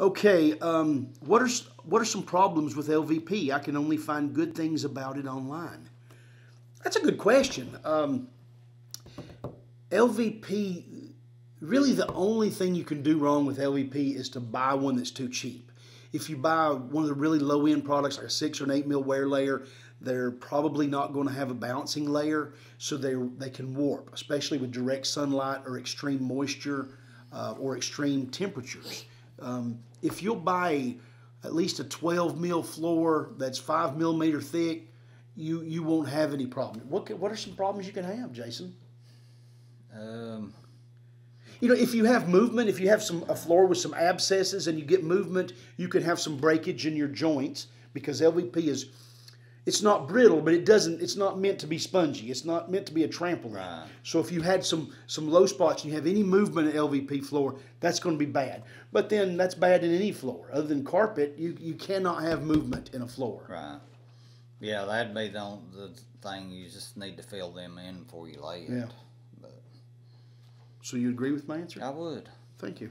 Okay, um, what are what are some problems with LVP? I can only find good things about it online. That's a good question. Um, LVP, really, the only thing you can do wrong with LVP is to buy one that's too cheap. If you buy one of the really low end products, like a six or an eight mil wear layer, they're probably not going to have a balancing layer, so they they can warp, especially with direct sunlight or extreme moisture uh, or extreme temperatures. Um, if you'll buy at least a 12 mil floor that's five millimeter thick, you you won't have any problem. What ca- what are some problems you can have, Jason? Um, You know, if you have movement, if you have some a floor with some abscesses and you get movement, you can have some breakage in your joints because LVP is it's not brittle, but it doesn't it's not meant to be spongy. It's not meant to be a trampoline. Right. So if you had some some low spots and you have any movement in LVP floor, that's going to be bad. But then that's bad in any floor. Other than carpet, you you cannot have movement in a floor. right. Yeah, that'd be the, the thing. You just need to fill them in before you lay it. Yeah. But So you agree with my answer? I would. Thank you.